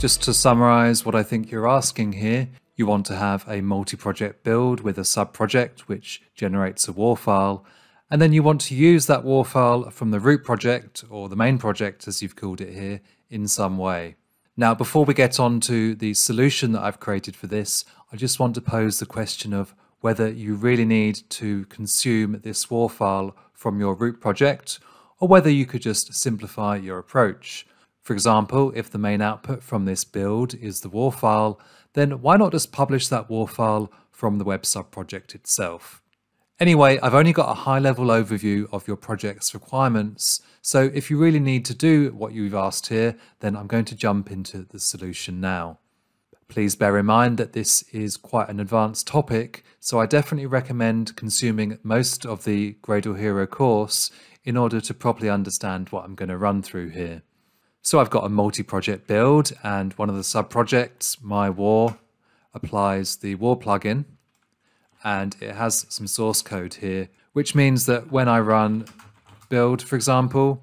Just to summarize what I think you're asking here, you want to have a multi-project build with a sub-project which generates a WAR file, and then you want to use that WAR file from the root project, or the main project as you've called it here, in some way. Now, before we get on to the solution that I've created for this, I just want to pose the question of whether you really need to consume this WAR file from your root project, or whether you could just simplify your approach. For example, if the main output from this build is the WAR file, then why not just publish that WAR file from the web subproject itself? Anyway, I've only got a high level overview of your project's requirements, so if you really need to do what you've asked here, then I'm going to jump into the solution now. Please bear in mind that this is quite an advanced topic, so I definitely recommend consuming most of the Gradle Hero course in order to properly understand what I'm going to run through here. So I've got a multi-project build and one of the sub-projects, My War, applies the War plugin and it has some source code here, which means that when I run build, for example,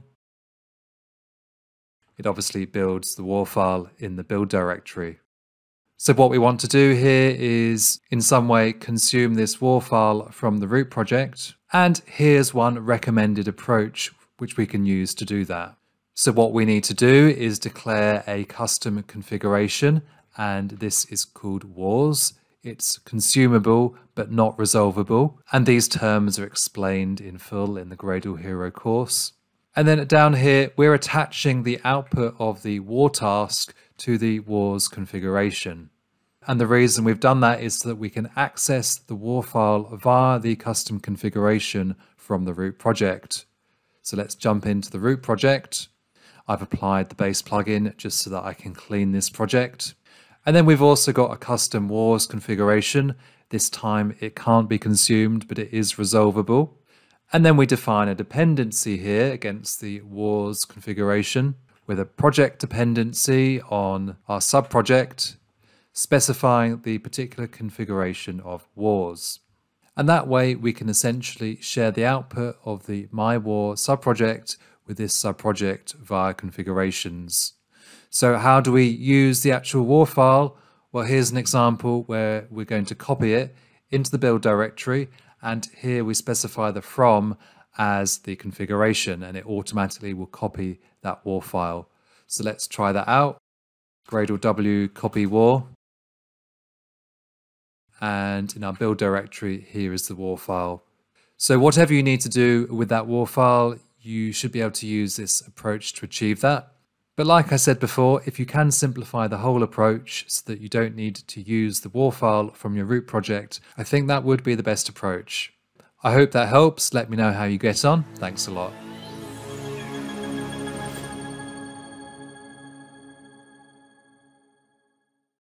it obviously builds the war file in the build directory. So what we want to do here is in some way consume this war file from the root project. And here's one recommended approach which we can use to do that. So what we need to do is declare a custom configuration and this is called wars. It's consumable but not resolvable. And these terms are explained in full in the Gradle Hero course. And then down here, we're attaching the output of the war task to the wars configuration. And the reason we've done that is so that we can access the war file via the custom configuration from the root project. So let's jump into the root project. I've applied the base plugin just so that I can clean this project. And then we've also got a custom wars configuration. This time it can't be consumed, but it is resolvable. And then we define a dependency here against the wars configuration with a project dependency on our subproject, specifying the particular configuration of wars. And that way we can essentially share the output of the my MyWar subproject with this subproject via configurations. So how do we use the actual war file? Well, here's an example where we're going to copy it into the build directory and here we specify the from as the configuration and it automatically will copy that war file. So let's try that out. Gradle W copy war. And in our build directory, here is the war file. So whatever you need to do with that war file, you should be able to use this approach to achieve that. But like I said before, if you can simplify the whole approach so that you don't need to use the war file from your root project, I think that would be the best approach. I hope that helps. Let me know how you get on. Thanks a lot.